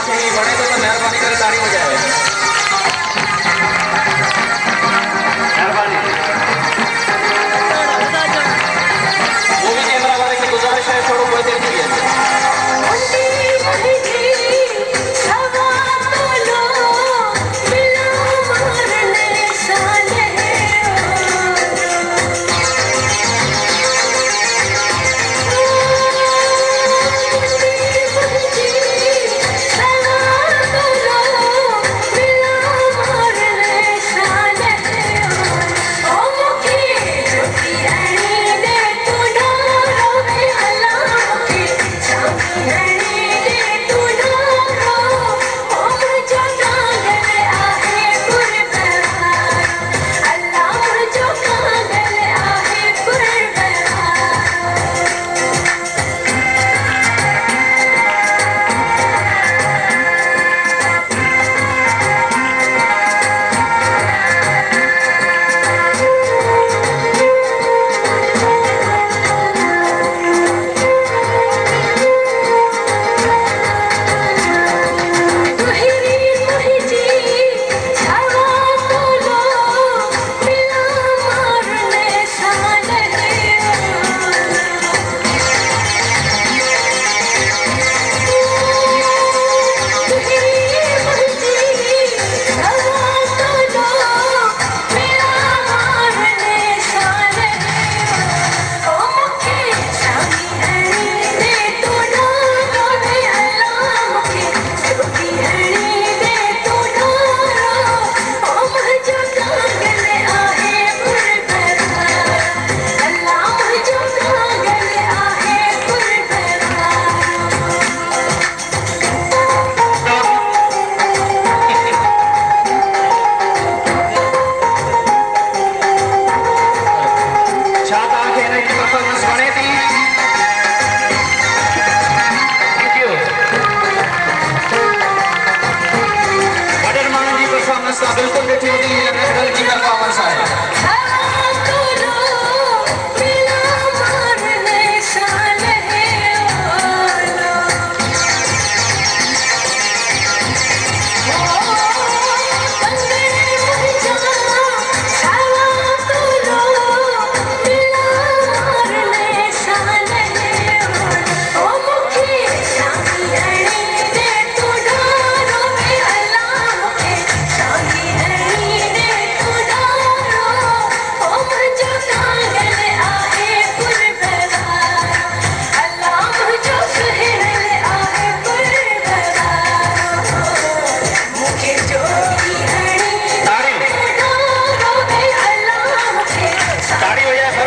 copy வணக்கம் गाड़ी हो जाए